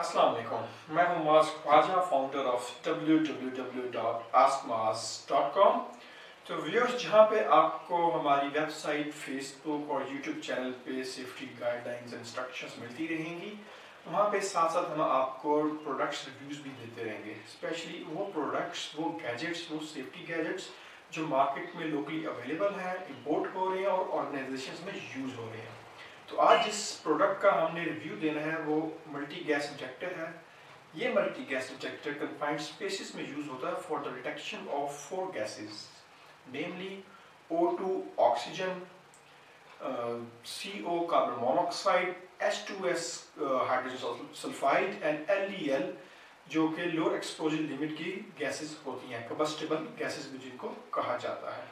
السلام علیکم میں ہوں ماز خواجہ فاؤنڈر آف www.askmaz.com تو ویورز جہاں پہ آپ کو ہماری ویب سائٹ فیس بک اور یوٹیوب چینل پہ سیفٹی گائیڈ لائنز انسٹرکشنز ملتی رہیں گی وہاں پہ ساتھ ساتھ ہم آپ کو پروڈکٹس ریویوز بھی دیتے رہیں گے اسپیشلی وہ پروڈکٹس وہ گیجٹس وہ سیفٹی گیجٹس جو مارکیٹ میں لوکلی اویلیبل ہیں امپورٹ ہو رہے ہیں اور آرگنائزیشنز میں یوز ہو رہے ہیں تو آج جس پروڈکٹ کا ہم نے ریویو دینا ہے وہ ملٹی گیس انجیکٹر ہے۔ یہ multi gas injector confined spaces میں یوز ہوتا ہے for the detection of four gases namely O two oxygen C O carbon monoxide S two S hydrogen sulphide and L E L جو کہ low exposure limit کی gases ہوتی ہیں کبسٹیبل gases بھی جن کو کہا جاتا ہے۔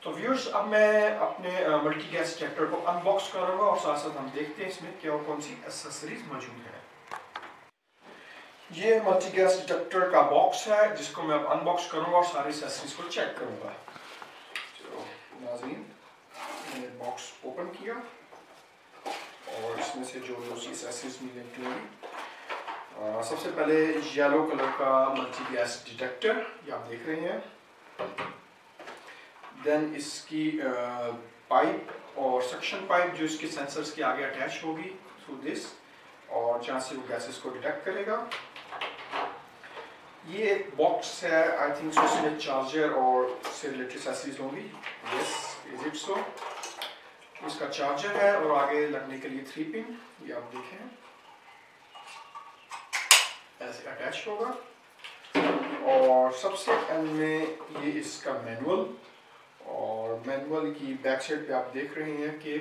تو ویورز اب میں اپنے ملٹی گیس ٹیکٹر کو ان باکس کروں گا اور ساتھ ساتھ ہم دیکھتے ہیں اس میں کیا کون سی ایسیسریز موجود ہیں۔ یہ ملٹی گیس ڈیٹیکٹر کا باکس ہے، جس کو میں اب ان باکس کروں گا اور ساری ایسیسریز کو چیک کروں گا۔ چلو، ناظرین، میں نے باکس اوپن کیا اور اس میں سے جو جو سی ایسیسریز ملے ہوئی سب سے پہلے یلو کلر کا ملٹی گیس ڈیٹیکٹر یہ آپ دیکھ رہے ہیں۔ دین اس کی پائپ اور سکشن پائپ جو اس کے سینسرز کے آگے اٹیچ ہوگی تھرو دس اور جہاں سے وہ گیسز کو ڈیٹیکٹ کرے گا یہ ایک باکس ہے آئی تھنک سو اس میں چارجر اور اس سے ریلیٹڈ سیسریز ہوں گی یس از اٹ سو اس کا چارجر ہے اور آگے لگنے کے لیے تھری پن یہ آپ دیکھیں ایسے اٹیچ ہوگا اور سب سے اینڈ میں یہ اس کا مینول اور مینول کی بیک سائڈ پہ آپ دیکھ رہے ہیں کہ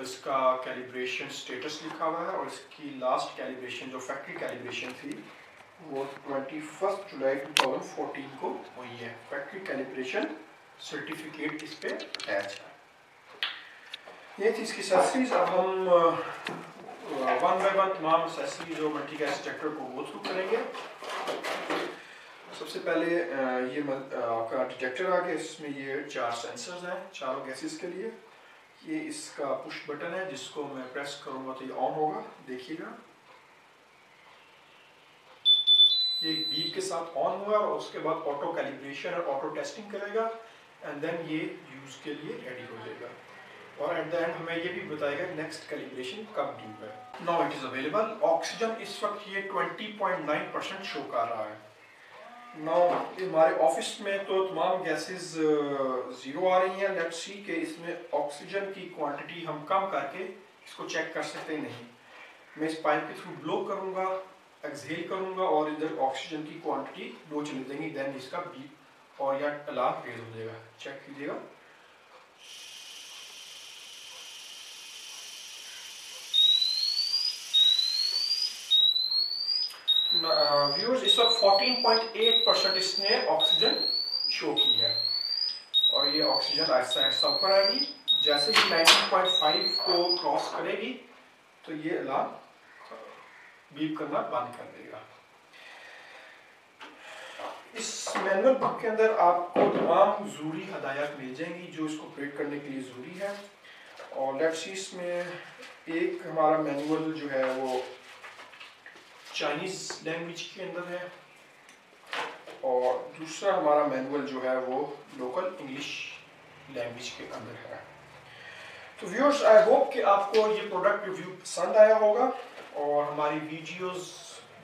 اس کا کیلیبریشن سٹیٹس لکھا ہوا ہے اور اس کی لاسٹ کیلیبریشن جو فیکٹری کیلیبریشن تھی وہ twenty first July two thousand fourteen کو ہوئی ہے۔ فیکٹری کیلیبریشن سرٹیفکیٹ اس پہ اٹیچ ہے۔ یہ تھی اس کی سیسریز اب ہم ون بائی ون تمام سیسریز اور ملٹی گیس ٹیکٹر کو گو تھرو کریں گے۔ سب سے پہلے یہ آپ کا ڈیٹیکٹر آ گیا، اس میں یہ چار سینسرز ہیں، چاروں گیسز کے لیے۔ یہ اس کا پش بٹن ہے، جس کو میں پریس کروں گا تو یہ آن ہوگا، دیکھیے گا۔ یہ بیپ کے ساتھ آن ہوا اور اس کے بعد آٹو کیلیبریشن اور آٹو ٹیسٹنگ کرے گا اینڈ دین یہ یوز کے لیے ریڈی ہو جائے گا۔ اور ایٹ دا اینڈ ہمیں یہ بھی بتائے گا نیکسٹ کیلیبریشن کب ڈیو ہے۔ No it is available oxygen اس وقت یہ twenty point nine percent show کر رہا ہے۔ نو ہمارے آفس میں تو تمام گیسز زیرو uh, آ رہی ہیں. لیٹ سی کہ اس میں آکسیجن کی کوانٹٹی ہم کم کر کے اس کو چیک کر سکتے نہیں. میں اس پائپ کے تھرو بلو کروں گا ایکزیل کروں گا اور ادھر آکسیجن کی کوانٹٹی دو چلے دیں گی. دین اس کا بیپ اور یا الارم ریز ہو جائے گا. چیک کیجیے گا. ویورز اس وقت فورٹین پوائنٹ ایٹ پرسنٹ اس نے آکسیجن شو کی ہے. اور یہ آکسیجن آہستہ آہستہ اوپر آئے گی. جیسے ہی نائنٹین پوائنٹ فائیو کو کراس کرے گی، تو یہ الارم بیپ کرنا بند کر دے گا. اس مینول بک کے اندر آپ کو تمام ضروری ہدایات مل جائیں گی جو اس کو پریٹ کرنے کے لیے ضروری ہے. اور لیٹ سی اس میں ایک ہمارا مینول جو ہے وہ چائنیز لینگویج کے اندر ہے۔ اور دوسرا ہمارا مینول جو ہے وہ لوکل انگلش لینگویج کے اندر ہے۔ تو ویورز آئی ہوپ کہ آپ کو یہ پروڈکٹ ریویو پسند آیا ہوگا اور ہماری ویڈیوز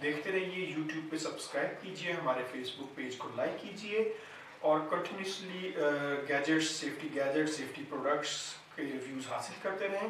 دیکھتے رہیے۔ یوٹیوب پہ سبسکرائب کیجیے ہمارے فیس بک پیج کو لائک کیجیے اور continuously gadgets safety gadgets safety products کے ریویوز حاصل کرتے رہیں۔